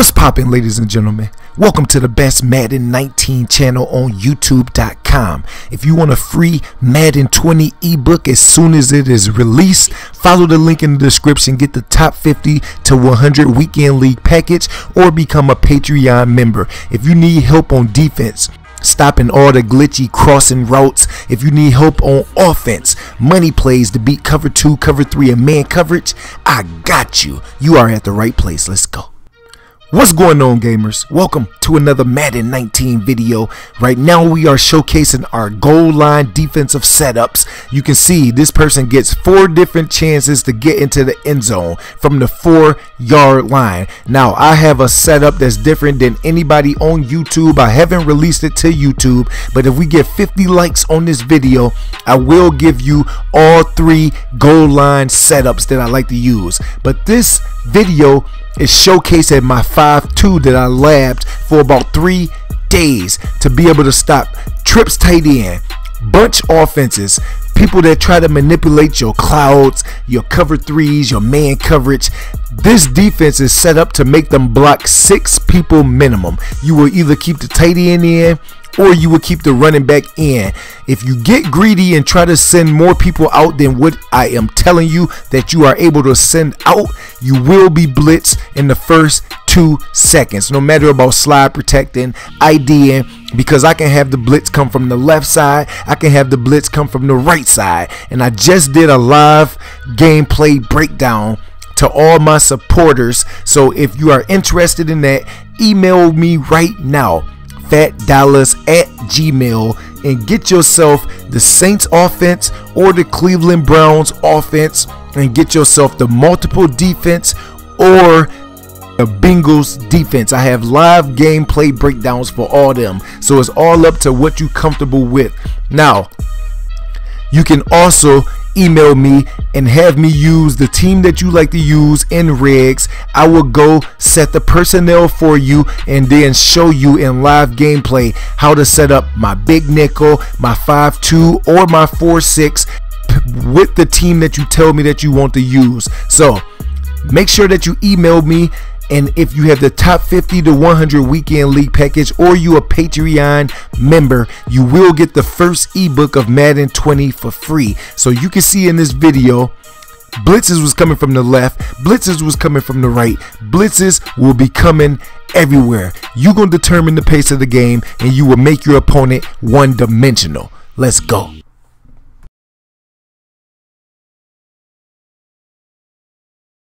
What's poppin', ladies and gentlemen? Welcome to the best Madden 19 channel on YouTube.com. If you want a free Madden 20 ebook as soon as it is released, follow the link in the description, get the top 50 to 100 weekend league package, or become a Patreon member. If you need help on defense, stopping all the glitchy crossing routes. If you need help on offense, money plays to beat cover two, cover three, and man coverage, I got you. You are at the right place. Let's go. What's going on gamers? Welcome to another Madden 19 video. Right now we are showcasing our goal line defensive setups. You can see this person gets four different chances to get into the end zone from the four yard line. Now I have a setup that's different than anybody on YouTube. I haven't released it to YouTube but if we get 50 likes on this video I will give you all three goal line setups that I like to use. But this video is showcasing my 5-2 that I labbed for about three days to be able to stop trips tight end, bunch offenses, people that try to manipulate your clouds, your cover threes, your man coverage. This defense is set up to make them block six people minimum. You will either keep the tight end in or you will keep the running back in. If you get greedy and try to send more people out than what I am telling you that you are able to send out, you will be blitzed in the first two seconds. No matter about slide protecting, IDing, because I can have the blitz come from the left side, I can have the blitz come from the right side. And I just did a live gameplay breakdown to all my supporters. So if you are interested in that, email me right now phatdollaz at gmail and get yourself the Saints offense or the Cleveland Browns offense and get yourself the multiple defense or the Bengals defense. I have live gameplay breakdowns for all them. So it's all up to what you comfortable with. Now, you can also email me and have me use the team that you like to use in rigs. I will go set the personnel for you and then show you in live gameplay how to set up my big nickel, my 5-2 or my 4-6 with the team that you tell me that you want to use. So make sure that you email me and if you have the top 50 to 100 weekend league package or you a Patreon member, you will get the first ebook of Madden 20 for free. So you can see in this video, blitzes was coming from the left, blitzes was coming from the right, blitzes will be coming everywhere. You're gonna determine the pace of the game and you will make your opponent one dimensional. Let's go.